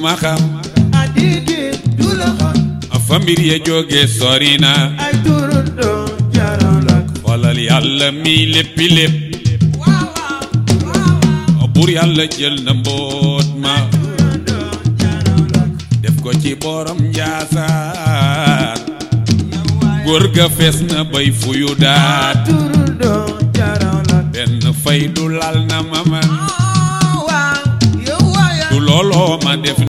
ma xam adidi fa mbir ya jóge sori na ay yàlla mi léppi lépp waaw buur yàlla jël na mbóot ma def ko ci borom njaasaan góor ga fees na bay fuyu daat benn fay du lal na ma man ah, All my def